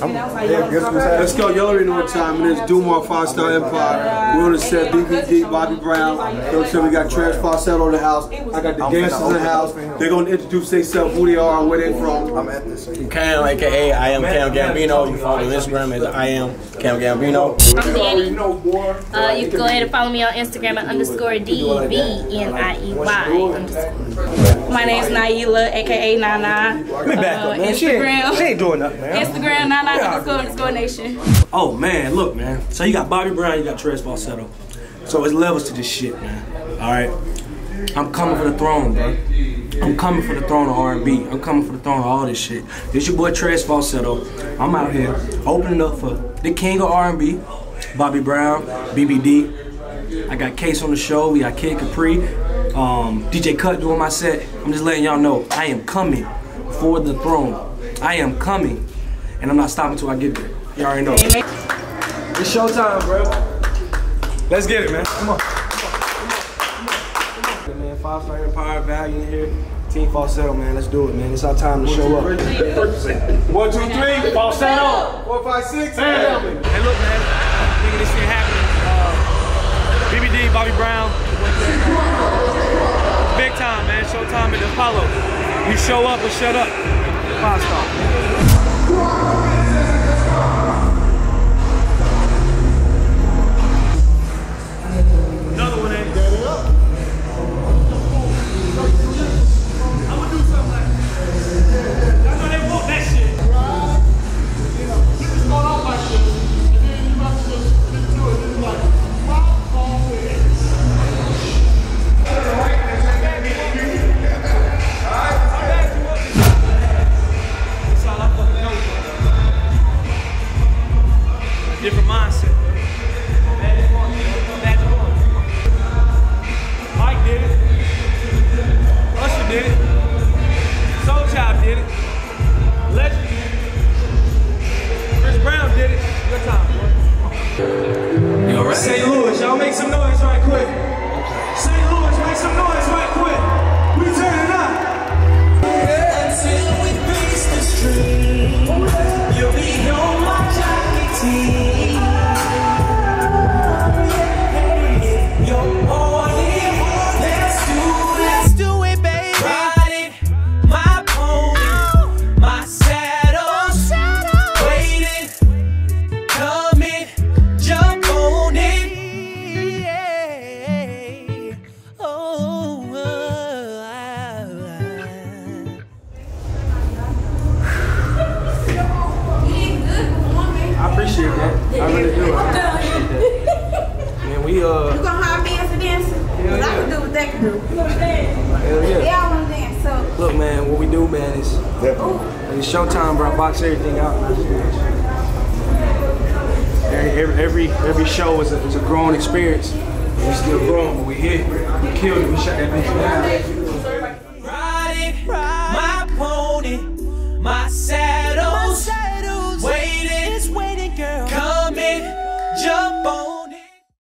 Let's go. Y'all already know what time it is. Dumar Five Star Empire. We're on the set. BBD, Bobby Brown. Don't tell we got Trez Falsetto in the house. I got the dancers in the house. They're gonna introduce themselves, who they are, and where they're from. I'm at this. Cam, aka I am Cam Gambino. You follow me on Instagram as I am Cam Gambino. I'm Danny. Uh, you can go ahead and follow me on Instagram at underscore D V N I E Y underscore. My name's Naila, aka Nana. Let me back Uh, up, man. She ain't, Instagram. she ain't doing nothing, man. Instagram Nana underscore underscore nation. Oh man, look man. So you got Bobby Brown, you got Trez Falsetto. So it's levels to this shit, man. All right. I'm coming for the throne, bro. I'm coming for the throne of R&B. I'm coming for the throne of all this shit. This your boy Trez Falsetto. I'm out here opening up for the king of R&B, Bobby Brown, BBD. I got Case on the show. We got Kid Capri, um, DJ Cut doing my set. I'm just letting y'all know I am coming for the throne. I am coming, and I'm not stopping until I get there. You already know. It's showtime, bro. Let's get it, man. Come on. Come on. Man, five star empire value in here. Team falsetto, man. Let's do it, man. It's our time to show up. One, two, three. Falsetto. Four, five, six. Bam. Hey, look, man. Nigga, this shit happening. Uh, BBD, Bobby Brown. Big time, man. Showtime at the Apollo. You show up or shut up. Five star. Deus. Different mindset. Magic one. Magic one. Mike did it. Usher did it. Soul Child did it. Legend did it. Chris Brown did it. Your time, boy. You alright? St. Louis, y'all make some noise right quick. Appreciate that. I really do. I appreciate that. Man, we uh, You gonna hire me as a dancer? Cause I can do what they can do. hell yeah. They all wanna dance, so. Look, man, what we do, man, is it's showtime, bro. I box everything out. Every, every, every, every show is a, is a growing experience. We still growing, but we here. We killed it. We shut that bitch down.